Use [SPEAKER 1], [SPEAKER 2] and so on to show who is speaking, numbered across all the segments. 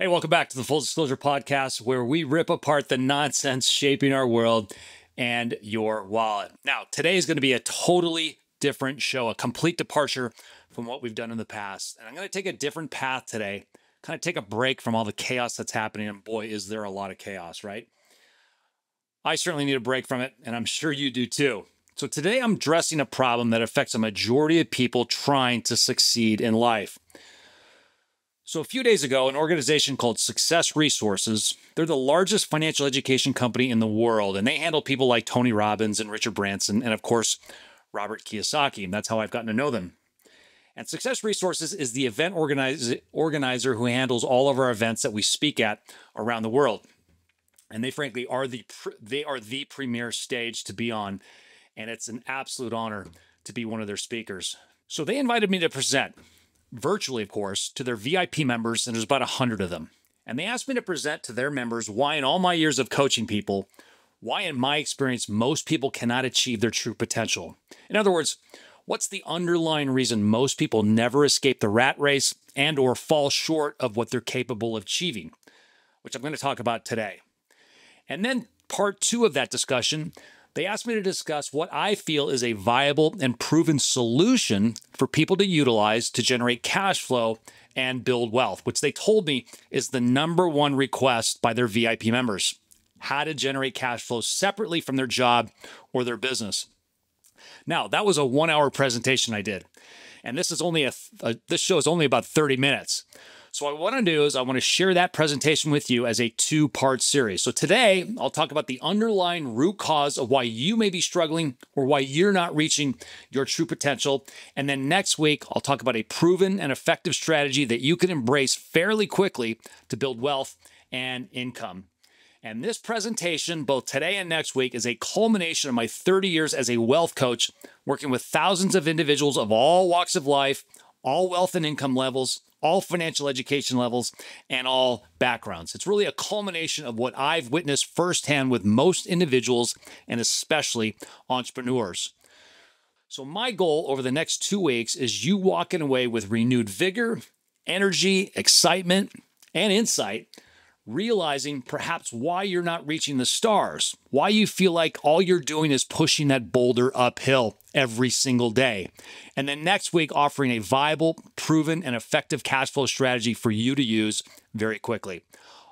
[SPEAKER 1] Hey, welcome back to the Full Disclosure Podcast, where we rip apart the nonsense shaping our world and your wallet. Now, today is going to be a totally different show, a complete departure from what we've done in the past. And I'm going to take a different path today, kind of take a break from all the chaos that's happening. And boy, is there a lot of chaos, right? I certainly need a break from it, and I'm sure you do too. So today I'm addressing a problem that affects a majority of people trying to succeed in life. So, a few days ago, an organization called Success Resources, they're the largest financial education company in the world, and they handle people like Tony Robbins and Richard Branson, and of course, Robert Kiyosaki. And that's how I've gotten to know them. And Success Resources is the event organizer who handles all of our events that we speak at around the world. And they frankly are the they are the premier stage to be on, and it's an absolute honor to be one of their speakers. So they invited me to present virtually, of course, to their VIP members, and there's about 100 of them. And they asked me to present to their members why, in all my years of coaching people, why, in my experience, most people cannot achieve their true potential. In other words, what's the underlying reason most people never escape the rat race and or fall short of what they're capable of achieving, which I'm going to talk about today. And then part 2 of that discussion they asked me to discuss what I feel is a viable and proven solution for people to utilize to generate cash flow and build wealth, which they told me is the number one request by their VIP members how to generate cash flow separately from their job or their business. Now, that was a one hour presentation I did. And this is only a, a uh, this show is only about 30 minutes. So, what I want to do is I want to share that presentation with you as a two part series. So, today I'll talk about the underlying root cause of why you may be struggling or why you're not reaching your true potential. And then next week, I'll talk about a proven and effective strategy that you can embrace fairly quickly to build wealth and income. And this presentation, both today and next week, is a culmination of my 30 years as a wealth coach, working with thousands of individuals of all walks of life, all wealth and income levels, all financial education levels, and all backgrounds. It's really a culmination of what I've witnessed firsthand with most individuals and especially entrepreneurs. So, my goal over the next two weeks is you walking away with renewed vigor, energy, excitement, and insight realizing perhaps why you're not reaching the stars, why you feel like all you're doing is pushing that boulder uphill every single day. And then next week, offering a viable, proven, and effective cash flow strategy for you to use very quickly.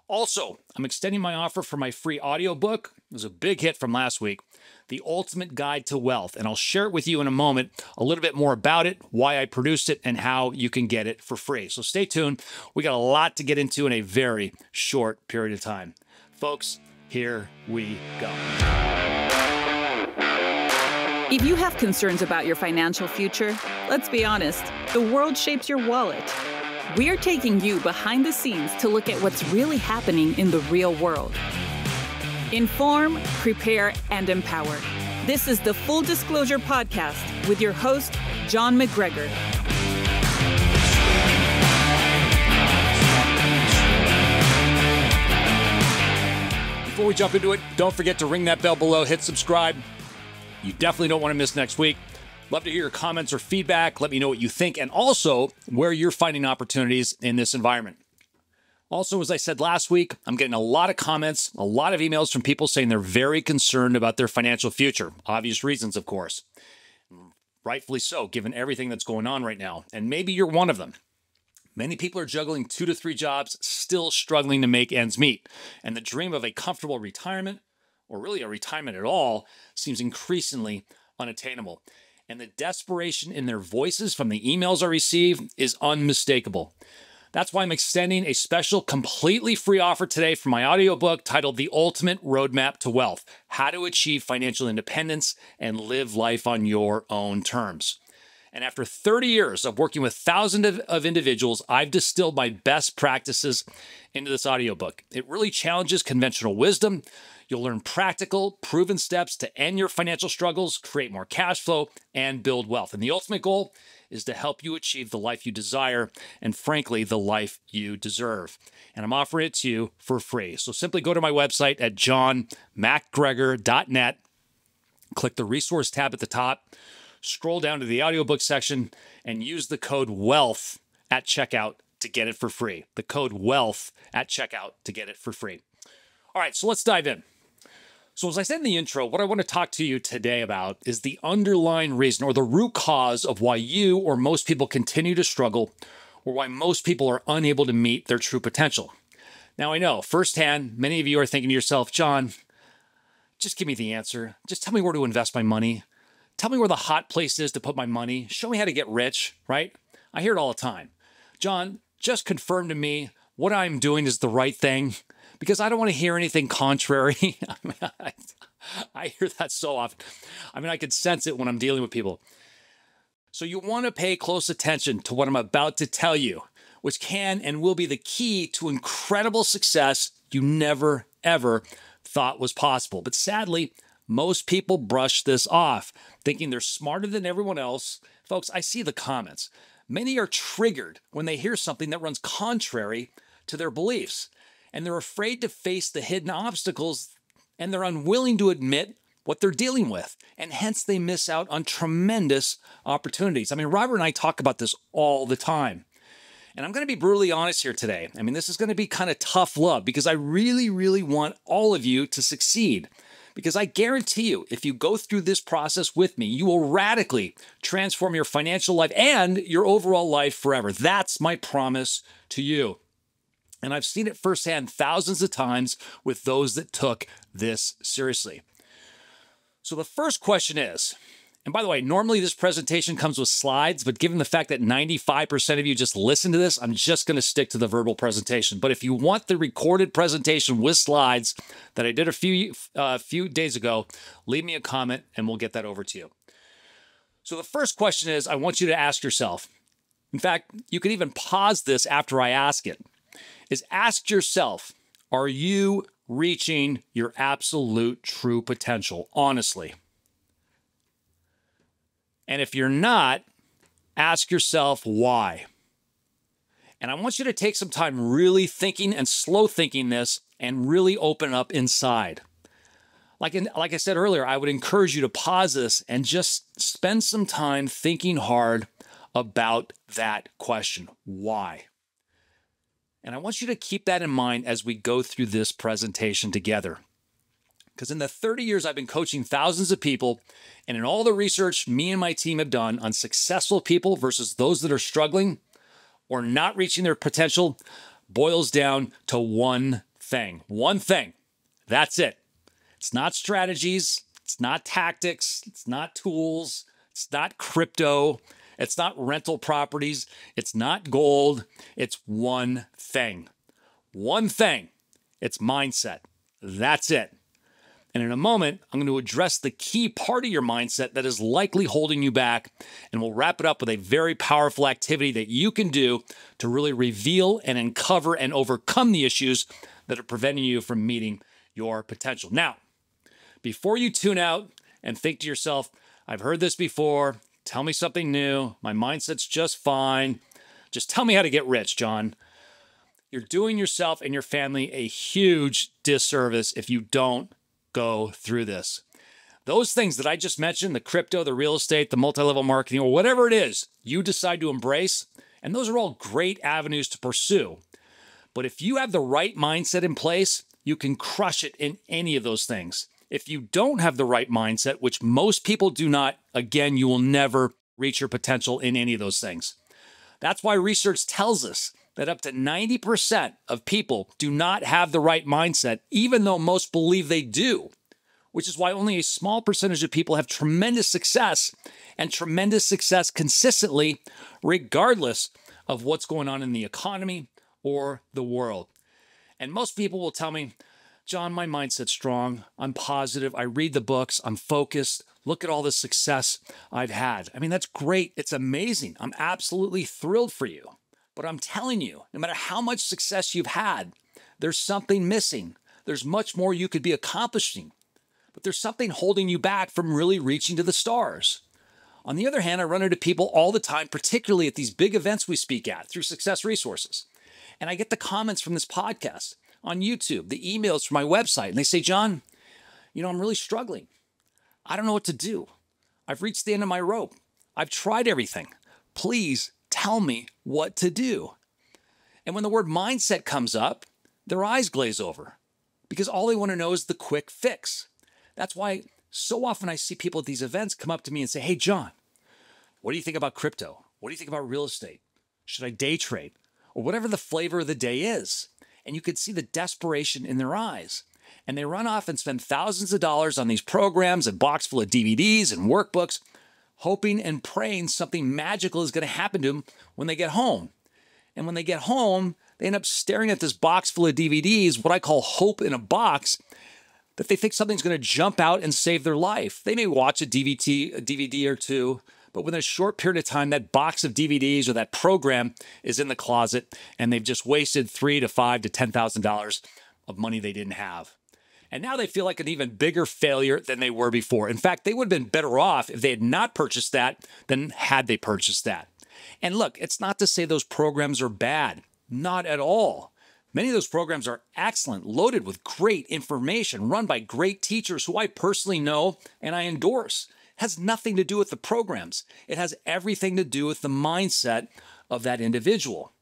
[SPEAKER 1] Also, I'm extending my offer for my free audiobook. It was a big hit from last week. The Ultimate Guide to Wealth. And I'll share it with you in a moment, a little bit more about it, why I produced it, and how you can get it for free. So stay tuned. We got a lot to get into in a very short period of time. Folks, here we go.
[SPEAKER 2] If you have concerns about your financial future, let's be honest, the world shapes your wallet. We're taking you behind the scenes to look at what's really happening in the real world. Inform, prepare, and empower. This is the Full Disclosure Podcast with your host, John MacGregor.
[SPEAKER 1] Before we jump into it, don't forget to ring that bell below, hit subscribe. You definitely don't want to miss next week. Love to hear your comments or feedback. Let me know what you think and also where you're finding opportunities in this environment. Also, as I said last week, I'm getting a lot of comments, a lot of emails from people saying they're very concerned about their financial future. Obvious reasons, of course. Rightfully so, given everything that's going on right now. And maybe you're one of them. Many people are juggling two to three jobs, still struggling to make ends meet. And the dream of a comfortable retirement, or really a retirement at all, seems increasingly unattainable. And the desperation in their voices from the emails I receive is unmistakable. That's why I'm extending a special, completely free offer today for my audiobook titled The Ultimate Roadmap to Wealth How to Achieve Financial Independence and Live Life on Your Own Terms. And after 30 years of working with thousands of, of, individuals, I've distilled my best practices into this audiobook. It really challenges conventional wisdom. You'll learn practical, proven steps to end your financial struggles, create more cash flow, and build wealth. And the ultimate goal is to help you achieve the life you desire and, frankly, the life you deserve. And I'm offering it to you for free. So simply go to my website at johnmacgregor.net, click the resource tab at the top, scroll down to the audiobook section, and use the code WEALTH at checkout to get it for free. The code WEALTH at checkout to get it for free. All right, so let's dive in. So, as I said in the intro, what I want to talk to you today about is the underlying reason or the root cause of why you or most people continue to struggle or why most people are unable to meet their true potential. Now, I know firsthand, many of you are thinking to yourself, John, just give me the answer. Just tell me where to invest my money. Tell me where the hot place is to put my money. Show me how to get rich, right? I hear it all the time. John, just confirm to me what I'm doing is the right thing because I don't want to hear anything contrary. I, mean, I, hear that so often. I mean, I can sense it when I'm dealing with people. So you want to pay close attention to what I'm about to tell you, which can and will be the key to incredible success you never, ever thought was possible. But sadly, most people brush this off, thinking they're smarter than everyone else. Folks, I see the comments. Many are triggered when they hear something that runs contrary to their beliefs, and they're afraid to face the hidden obstacles, and they're unwilling to admit what they're dealing with, and hence they miss out on tremendous opportunities. I mean, Robert and I talk about this all the time. And I'm going to be brutally honest here today. I mean, this is going to be kind of tough love because I really, really want all of you to succeed. Because I guarantee you, if you go through this process with me, you will radically transform your financial life and your overall life forever. That's my promise to you. And I've seen it firsthand thousands of times with those that took this seriously. So the first question is, and by the way, normally this presentation comes with slides, but given the fact that 95% of you just listen to this, I'm just going to stick to the verbal presentation. But if you want the recorded presentation with slides that I did a few uh, few days ago, leave me a comment and we'll get that over to you. So the first question is I want you to ask yourself. In fact, you can even pause this after I ask it. Is ask yourself, are you reaching your absolute true potential honestly? And if you're not, ask yourself why. And I want you to take some time really thinking and slow thinking this and really open up inside. Like, in, like I said earlier, I would encourage you to pause this and just spend some time thinking hard about that question why? And I want you to keep that in mind as we go through this presentation together. Because in the 30 years I've been coaching thousands of people, and in all the research me and my team have done on successful people versus those that are struggling or not reaching their potential, boils down to one thing. One thing. That's it. It's not strategies, it's not tactics, it's not tools, it's not crypto, it's not rental properties, it's not gold. It's one thing. One thing. It's mindset. That's it. And in a moment, I'm going to address the key part of your mindset that is likely holding you back. And we'll wrap it up with a very powerful activity that you can do to really reveal and uncover and overcome the issues that are preventing you from meeting your potential. Now, before you tune out and think to yourself, I've heard this before, tell me something new, my mindset's just fine, just tell me how to get rich, John. You're doing yourself and your family a huge disservice if you don't go through this. Those things that I just mentioned the crypto, the real estate, the multi level marketing, or whatever it is you decide to embrace, and those are all great avenues to pursue. But if you have the right mindset in place, you can crush it in any of those things. If you don't have the right mindset, which most people do not, again, you will never reach your potential in any of those things. That's why research tells us that up to 90% of people do not have the right mindset, even though most believe they do, which is why only a small percentage of people have tremendous success and tremendous success consistently, regardless of what's going on in the economy or the world. And most people will tell me, John, my mindset's strong. I'm positive. I read the books. I'm focused. Look at all the success I've had. I mean, that's great. It's amazing. I'm absolutely thrilled for you. But I'm telling you, no matter how much success you've had, there's something missing. There's much more you could be accomplishing, but there's something holding you back from really reaching to the stars. On the other hand, I run into people all the time, particularly at these big events we speak at through Success Resources. And I get the comments from this podcast on YouTube, the emails from my website, and they say, John, you know, I'm really struggling. I don't know what to do. I've reached the end of my rope. I've tried everything. Please tell me what to do. And when the word mindset comes up, their eyes glaze over because all they want to know is the quick fix. That's why so often I see people at these events come up to me and say, Hey, John, what do you think about crypto? What do you think about real estate? Should I day trade? Or whatever the flavor of the day is. And you could see the desperation in their eyes. And they run off and spend thousands of dollars on these programs, a box full of DVDs and workbooks, hoping and praying something magical is going to happen to them when they get home. And when they get home, they end up staring at this box full of DVDs, what I call hope in a box, that they think something's going to jump out and save their life. They may watch a DVD, a DVD or two, but within a short period of time, that box of DVDs or that program is in the closet, and they've just wasted three to five to ten thousand dollars of money they didn't have. And now they feel like an even bigger failure than they were before. In fact, they would have been better off if they had not purchased that than had they purchased that. And look, it's not to say those programs are bad, not at all. Many of those programs are excellent, loaded with great information, run by great teachers who I personally know and I endorse. Has nothing to do with the programs, it has everything to do with the mindset of that individual.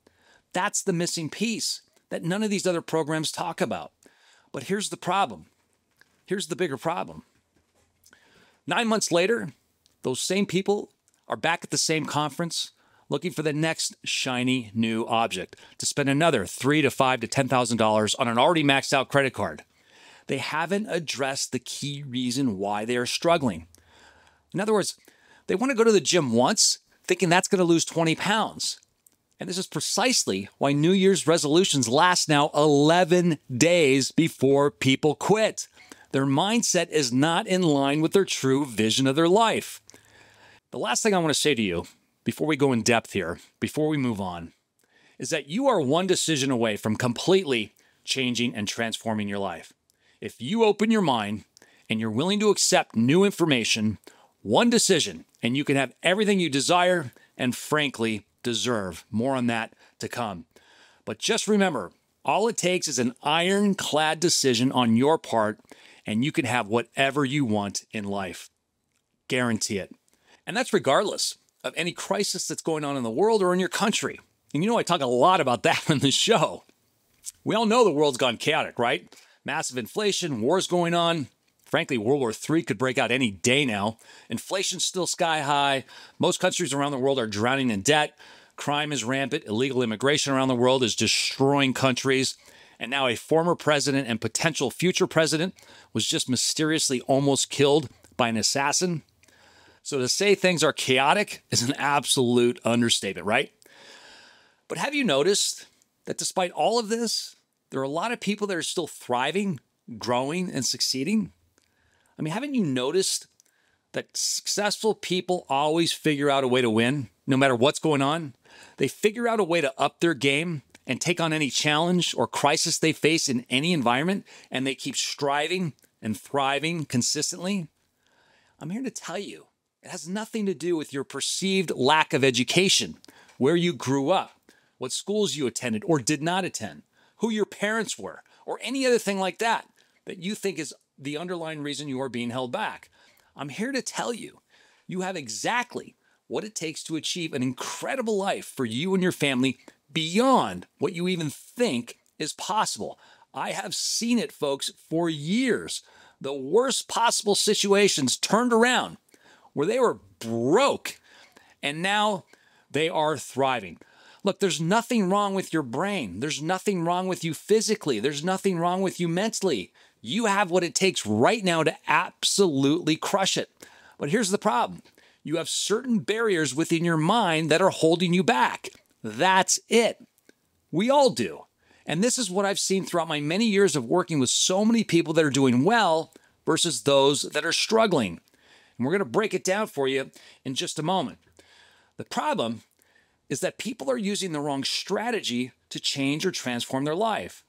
[SPEAKER 1] That's the missing piece that none of these other programs talk about. But here's the problem. Here's the bigger problem. Nine months later, those same people are back at the same conference looking for the next shiny new object to spend another three to five to ten thousand dollars on an already maxed out credit card. They haven't addressed the key reason why they are struggling. In other words, they want to go to the gym once, thinking that's going to lose 20 pounds. And this is precisely why New Year's resolutions last now 11 days before people quit. Their mindset is not in line with their true vision of their life. The last thing I want to say to you before we go in depth here, before we move on, is that you are one decision away from completely changing and transforming your life. If you open your mind and you're willing to accept new information, one decision, and you can have everything you desire and frankly deserve. More on that to come. But just remember, all it takes is an ironclad decision on your part, and you can have whatever you want in life. Guarantee it. And that's regardless of any crisis that's going on in the world or in your country. And you know, I talk a lot about that on the show. We all know the world's gone chaotic, right? Massive inflation, wars going on. Frankly, World War III could break out any day now. Inflation's still sky high. Most countries around the world are drowning in debt. Crime is rampant. Illegal immigration around the world is destroying countries. And now a former president and potential future president was just mysteriously almost killed by an assassin. So to say things are chaotic is an absolute understatement, right? But have you noticed that despite all of this, there are a lot of people that are still thriving, growing, and succeeding? I mean, haven't you noticed that successful people always figure out a way to win no matter what's going on? They figure out a way to up their game and take on any challenge or crisis they face in any environment, and they keep striving and thriving consistently. I'm here to tell you it has nothing to do with your perceived lack of education, where you grew up, what schools you attended or did not attend, who your parents were, or any other thing like that that you think is the underlying reason you are being held back. I'm here to tell you, you have exactly what it takes to achieve an incredible life for you and your family beyond what you even think is possible. I have seen it, folks, for years. The worst possible situations turned around where they were broke and now they are thriving. Look, there's nothing wrong with your brain. There's nothing wrong with you physically. There's nothing wrong with you mentally. You have what it takes right now to absolutely crush it. But here's the problem you have certain barriers within your mind that are holding you back. That's it. We all do. And this is what I've seen throughout my many years of working with so many people that are doing well versus those that are struggling. And we're going to break it down for you in just a moment. The problem is that people are using the wrong strategy to change or transform their life.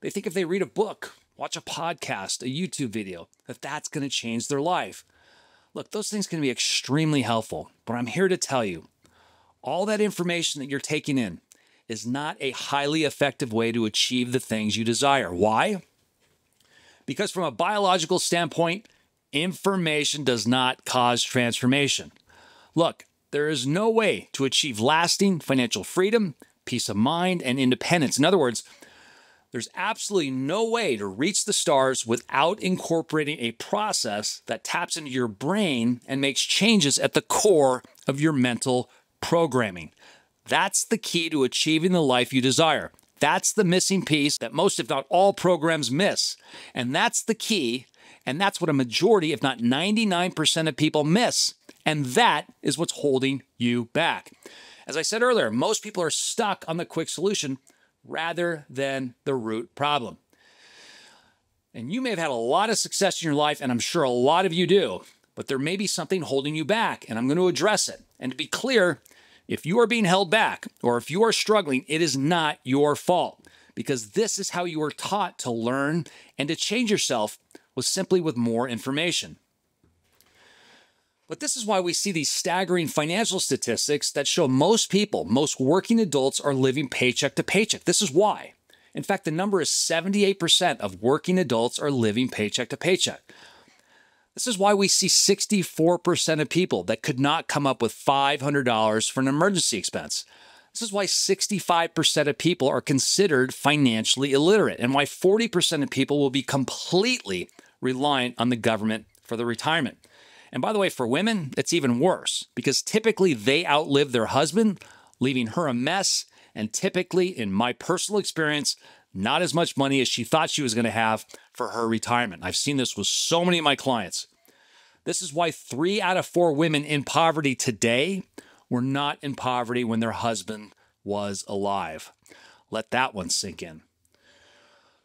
[SPEAKER 1] They think if they read a book, watch a podcast, a YouTube video, that that's going to change their life. Look, those things can be extremely helpful, but I'm here to tell you all that information that you're taking in is not a highly effective way to achieve the things you desire. Why? Because from a biological standpoint, Information does not cause transformation. Look, there is no way to achieve lasting financial freedom, peace of mind, and independence. In other words, there's absolutely no way to reach the stars without incorporating a process that taps into your brain and makes changes at the core of your mental programming. That's the key to achieving the life you desire. That's the missing piece that most, if not all, programs miss. And that's the key. And that's what a majority, if not 99% of people miss. And that is what's holding you back. As I said earlier, most people are stuck on the quick solution rather than the root problem. And you may have had a lot of success in your life, and I'm sure a lot of you do, but there may be something holding you back, and I'm going to address it. And to be clear, if you are being held back or if you are struggling, it is not your fault because this is how you were taught to learn and to change yourself was simply with more information. But this is why we see these staggering financial statistics that show most people, most working adults, are living paycheck to paycheck. This is why. In fact, the number is 78% of working adults are living paycheck to paycheck. This is why we see 64% of people that could not come up with $500 for an emergency expense. This is why 65% of people are considered financially illiterate, and why 40% of people will be completely reliant on the government for their retirement. And by the way, for women, it's even worse because typically they outlive their husband, leaving her a mess. And typically, in my personal experience, not as much money as she thought she was going to have for her retirement. I've seen this with so many of my clients. This is why three out of four women in poverty today were not in poverty when their husband was alive. Let that one sink in.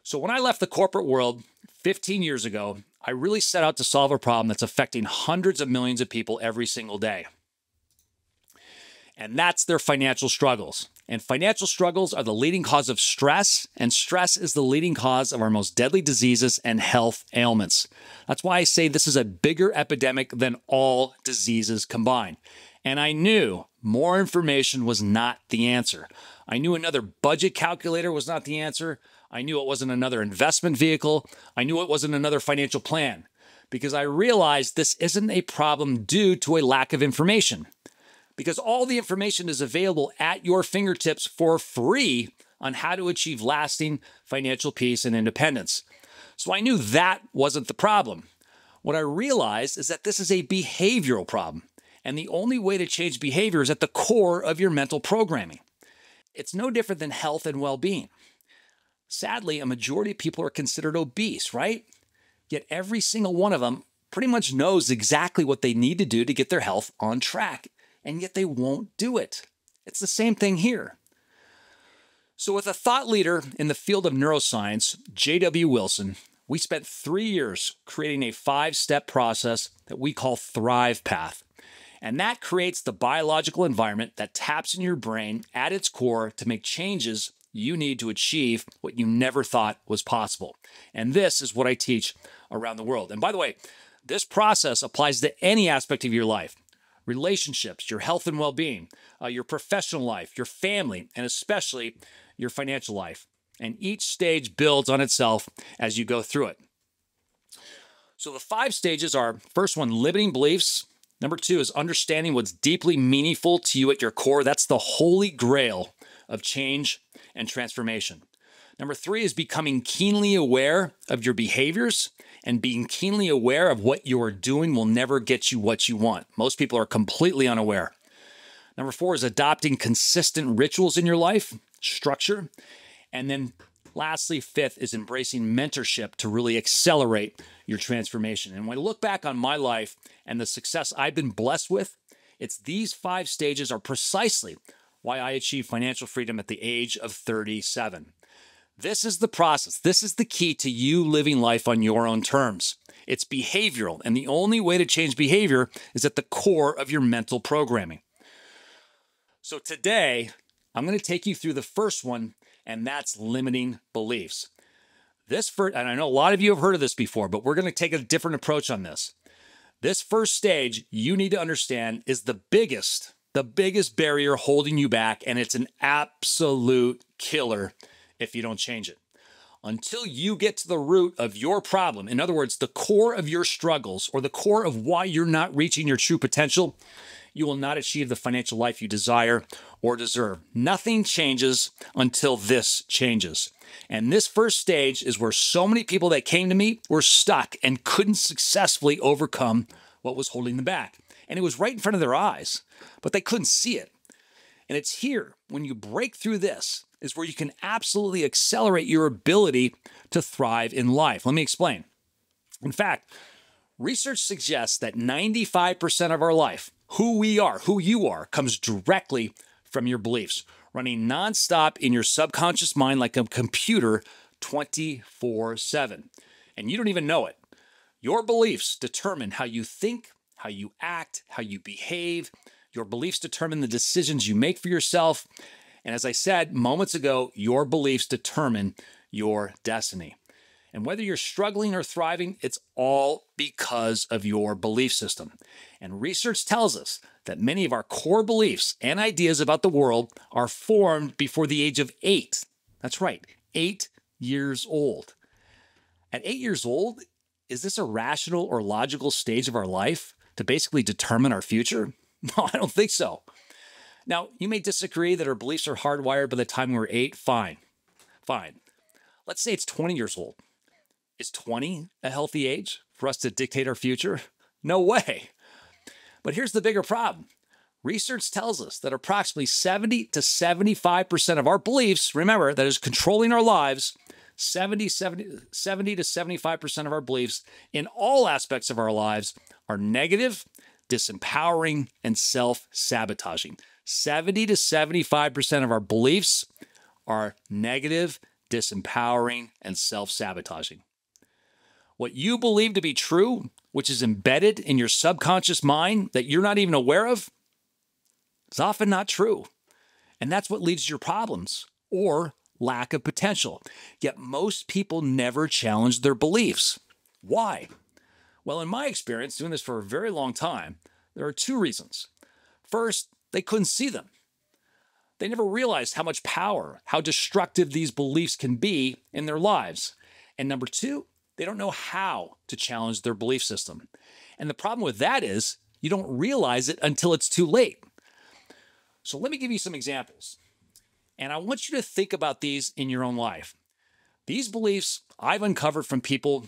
[SPEAKER 1] So, when I left the corporate world 15 years ago, I really set out to solve a problem that's affecting hundreds of millions of people every single day. And that's their financial struggles. And financial struggles are the leading cause of stress, and stress is the leading cause of our most deadly diseases and health ailments. That's why I say this is a bigger epidemic than all diseases combined. And I knew more information was not the answer. I knew another budget calculator was not the answer. I knew it wasn't another investment vehicle. I knew it wasn't another financial plan because I realized this isn't a problem due to a lack of information. Because all the information is available at your fingertips for free on how to achieve lasting financial peace and independence. So I knew that wasn't the problem. What I realized is that this is a behavioral problem. And the only way to change behavior is at the core of your mental programming. It's no different than health and well being. Sadly, a majority of people are considered obese, right? Yet every single one of them pretty much knows exactly what they need to do to get their health on track, and yet they won't do it. It's the same thing here. So, with a thought leader in the field of neuroscience, J.W. Wilson, we spent three years creating a five step process that we call Thrive Path. And that creates the biological environment that taps in your brain at its core to make changes you need to achieve what you never thought was possible. And this is what I teach around the world. And by the way, this process applies to any aspect of your life relationships, your health and well being, uh, your professional life, your family, and especially your financial life. And each stage builds on itself as you go through it. So the five stages are first one, limiting beliefs. Number two is understanding what's deeply meaningful to you at your core. That's the holy grail of change and transformation. Number three is becoming keenly aware of your behaviors and being keenly aware of what you are doing will never get you what you want. Most people are completely unaware. Number four is adopting consistent rituals in your life, structure. And then lastly, fifth is embracing mentorship to really accelerate your transformation. And when I look back on my life and the success I've been blessed with, it's these five stages are precisely why I achieved financial freedom at the age of 37. This is the process. This is the key to you living life on your own terms. It's behavioral, and the only way to change behavior is at the core of your mental programming. So today, I'm going to take you through the first one, and that's limiting beliefs. This first, and I know a lot of you have heard of this before, but we're going to take a different approach on this. This first stage, you need to understand, is the biggest the biggest barrier holding you back, and it's an absolute killer if you don't change it. Until you get to the root of your problem, in other words, the core of your struggles or the core of why you're not reaching your true potential, you will not achieve the financial life you desire or deserve. Nothing changes until this changes. And this first stage is where so many people that came to me were stuck and couldn't successfully overcome what was holding them back. And it was right in front of their eyes, but they couldn't see it. And it's here, when you break through this, is where you can absolutely accelerate your ability to thrive in life. Let me explain. In fact, research suggests that 95% of our life, who we are, who you are, comes directly from your beliefs, running nonstop in your subconscious mind like a computer 24 7. And you don't even know it. Your beliefs determine how you think, how you act, how you behave. Your beliefs determine the decisions you make for yourself. And as I said moments ago, your beliefs determine your destiny. And whether you're struggling or thriving, it's all because of your belief system. And research tells us that many of our core beliefs and ideas about the world are formed before the age of eight. That's right, eight years old. At eight years old, is this a rational or logical stage of our life to basically determine our future? No, I don't think so. Now, you may disagree that our beliefs are hardwired by the time we were eight. Fine. Fine. Let's say it's 20 years old. Is 20 a healthy age for us to dictate our future? No way. But here's the bigger problem research tells us that approximately 70 to 75% of our beliefs, remember, that is controlling our lives, 70, 70, 70 to 75% of our beliefs in all aspects of our lives are negative, disempowering, and self sabotaging. 70 to 75% of our beliefs are negative, disempowering, and self sabotaging. What you believe to be true, which is embedded in your subconscious mind that you're not even aware of, is often not true. And that's what leads to your problems or lack of potential. Yet most people never challenge their beliefs. Why? Well, in my experience, doing this for a very long time, there are two reasons. First, they couldn't see them. They never realized how much power, how destructive these beliefs can be in their lives. And number two, they don't know how to challenge their belief system. And the problem with that is you don't realize it until it's too late. So let me give you some examples. And I want you to think about these in your own life. These beliefs I've uncovered from people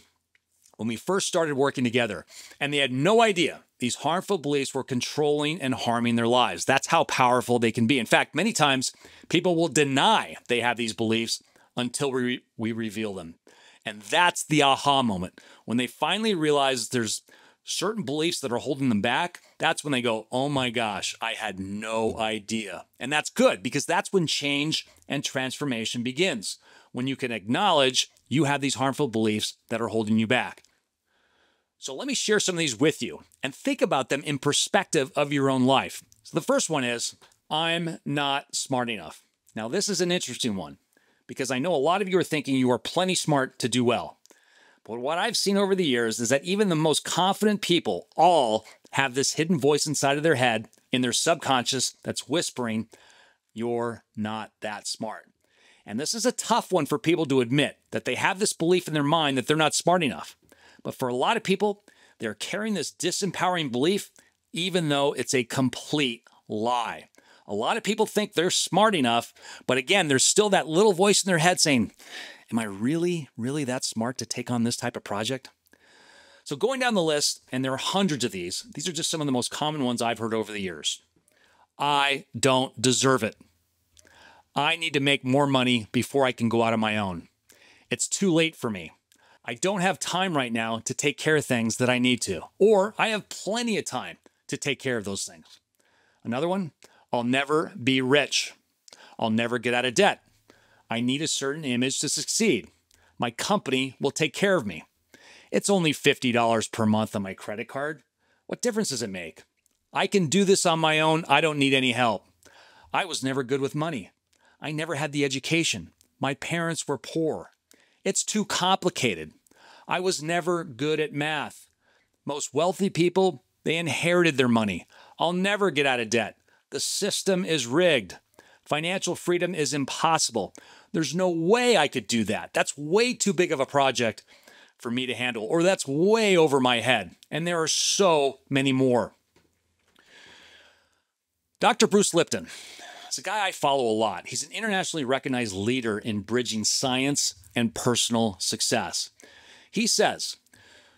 [SPEAKER 1] when we first started working together, and they had no idea these harmful beliefs were controlling and harming their lives. That's how powerful they can be. In fact, many times people will deny they have these beliefs until we, we reveal them. And that's the aha moment. When they finally realize there's certain beliefs that are holding them back, that's when they go, oh my gosh, I had no idea. And that's good because that's when change and transformation begins. When you can acknowledge you have these harmful beliefs that are holding you back. So let me share some of these with you and think about them in perspective of your own life. So the first one is I'm not smart enough. Now, this is an interesting one because I know a lot of you are thinking you are plenty smart to do well. But what I've seen over the years is that even the most confident people all have this hidden voice inside of their head in their subconscious that's whispering, You're not that smart. And this is a tough one for people to admit that they have this belief in their mind that they're not smart enough. But for a lot of people, they're carrying this disempowering belief, even though it's a complete lie. A lot of people think they're smart enough, but again, there's still that little voice in their head saying, Am I really, really that smart to take on this type of project? So, going down the list, and there are hundreds of these, these are just some of the most common ones I've heard over the years. I don't deserve it. I need to make more money before I can go out on my own. It's too late for me. I don't have time right now to take care of things that I need to, or I have plenty of time to take care of those things. Another one, I'll never be rich. I'll never get out of debt. I need a certain image to succeed. My company will take care of me. It's only $50 per month on my credit card. What difference does it make? I can do this on my own. I don't need any help. I was never good with money. I never had the education. My parents were poor. It's too complicated. I was never good at math. Most wealthy people, they inherited their money. I'll never get out of debt. The system is rigged. Financial freedom is impossible. There's no way I could do that. That's way too big of a project for me to handle, or that's way over my head. And there are so many more. Dr. Bruce Lipton, is a guy I follow a lot. He's an internationally recognized leader in bridging science and personal success. He says,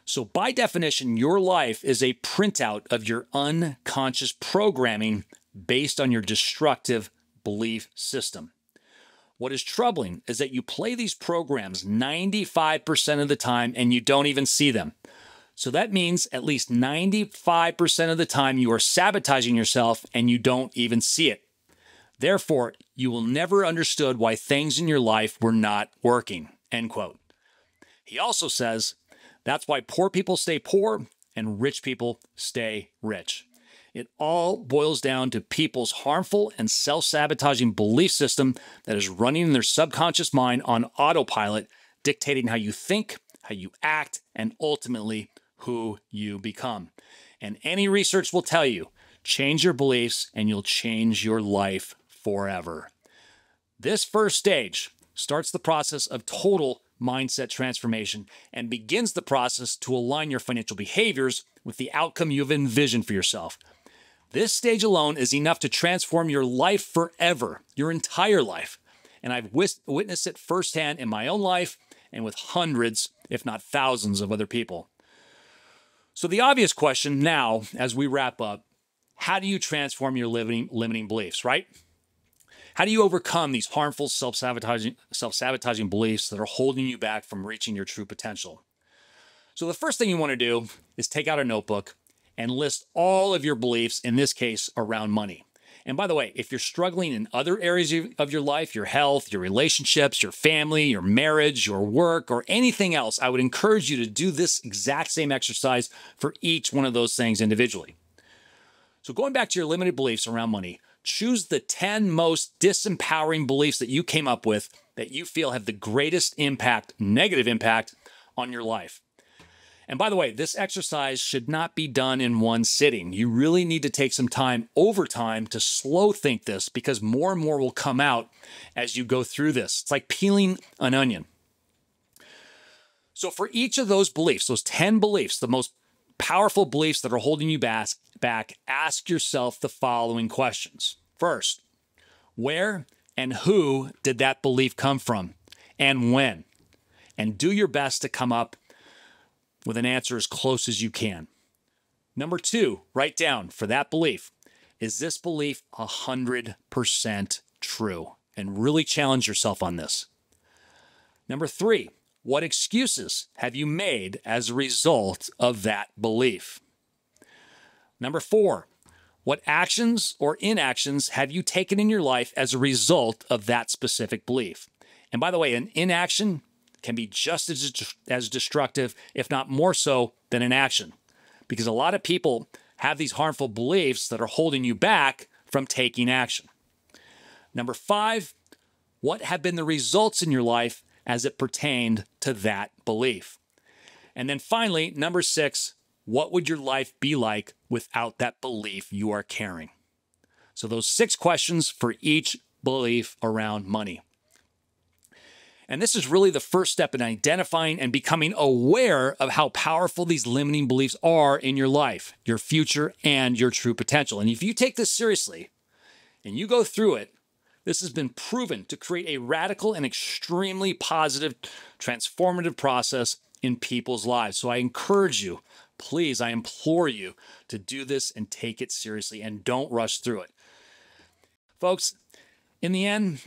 [SPEAKER 1] so, by definition, your life is a printout of your unconscious programming based on your destructive belief system. What is troubling is that you play these programs 95% of the time and you don't even see them. So that means at least 95% of the time you are sabotaging yourself and you don't even see it. Therefore, you will never understood why things in your life were not working. End quote. He also says that's why poor people stay poor and rich people stay rich. It all boils down to people's harmful and self sabotaging belief system that is running in their subconscious mind on autopilot, dictating how you think, how you act, and ultimately who you become. And any research will tell you change your beliefs and you'll change your life forever. This first stage starts the process of total mindset transformation and begins the process to align your financial behaviors with the outcome you've envisioned for yourself. This stage alone is enough to transform your life forever, your entire life. And I've witnessed it firsthand in my own life and with hundreds, if not thousands, of other people. So, the obvious question now, as we wrap up, how do you transform your limiting, limiting beliefs, right? How do you overcome these harmful self-sabotaging self-sabotaging beliefs that are holding you back from reaching your true potential? So the first thing you want to do is take out a notebook and list all of your beliefs in this case around money. And by the way, if you're struggling in other areas of your life, your health, your relationships, your family, your marriage, your work, or anything else, I would encourage you to do this exact same exercise for each one of those things individually. So, going back to your limited beliefs around money, choose the 10 most disempowering beliefs that you came up with that you feel have the greatest impact, negative impact on your life. And by the way, this exercise should not be done in one sitting. You really need to take some time over time to slow think this because more and more will come out as you go through this. It's like peeling an onion. So, for each of those beliefs, those 10 beliefs, the most powerful beliefs that are holding you back, ask yourself the following questions. First, where and who did that belief come from and when? And do your best to come up with an answer as close as you can. Number two, write down for that belief is this belief 100% true? And really challenge yourself on this. Number three, what excuses have you made as a result of that belief? Number four, what actions or inactions have you taken in your life as a result of that specific belief? And by the way, an inaction can be just as, as destructive, if not more so, than an action. Because a lot of people have these harmful beliefs that are holding you back from taking action. Number five, what have been the results in your life as it pertained to that belief. And then finally, number six, what would your life be like without that belief you are carrying? So, those six questions for each belief around money. And this is really the first step in identifying and becoming aware of how powerful these limiting beliefs are in your life, your future, and your true potential. And if you take this seriously and you go through it, this has been proven to create a radical and extremely positive, transformative process in people's lives. So I encourage you, please, I implore you to do this and take it seriously and don't rush through it. Folks, in the end,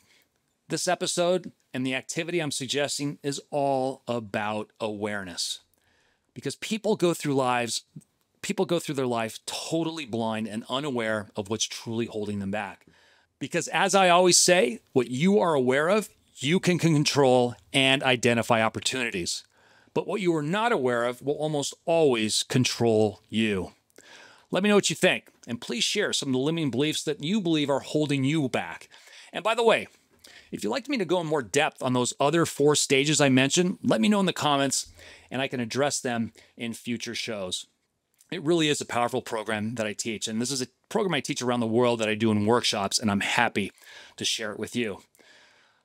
[SPEAKER 1] this episode and the activity I'm suggesting is all about awareness. Because people go through lives, people go through their life totally blind and unaware of what's truly holding them back. Because as I always say, what you are aware of, you can control and identify opportunities. But what you are not aware of will almost always control you. Let me know what you think, and please share some of the limiting beliefs that you believe are holding you back. And by the way, if you'd like me to go in more depth on those other four stages I mentioned, let me know in the comments and I can address them in future shows. It really is a powerful program that I teach. And this is a program I teach around the world that I do in workshops, and I'm happy to share it with you.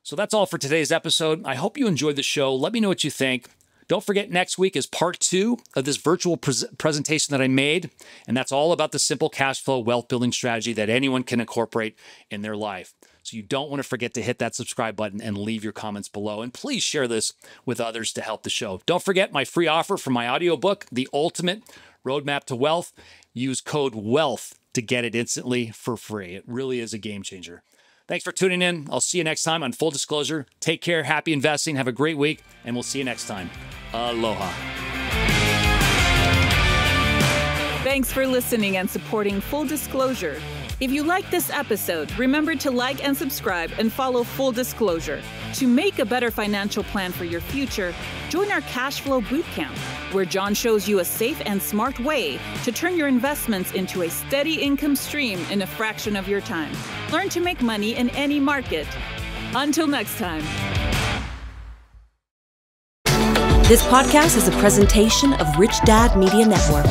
[SPEAKER 1] So that's all for today's episode. I hope you enjoyed the show. Let me know what you think. Don't forget, next week is part two of this virtual pre- presentation that I made. And that's all about the simple cash flow wealth building strategy that anyone can incorporate in their life. So you don't want to forget to hit that subscribe button and leave your comments below. And please share this with others to help the show. Don't forget my free offer for my audiobook, The Ultimate Roadmap to Wealth. Use code WEALTH to get it instantly for free. It really is a game changer. Thanks for tuning in. I'll see you next time on Full Disclosure. Take care, happy investing, have a great week, and we'll see you next time. Aloha.
[SPEAKER 2] Thanks for listening and supporting Full Disclosure. If you like this episode, remember to like and subscribe and follow Full Disclosure. To make a better financial plan for your future, join our Cash Flow Bootcamp, where John shows you a safe and smart way to turn your investments into a steady income stream in a fraction of your time. Learn to make money in any market. Until next time.
[SPEAKER 3] This podcast is a presentation of Rich Dad Media Network.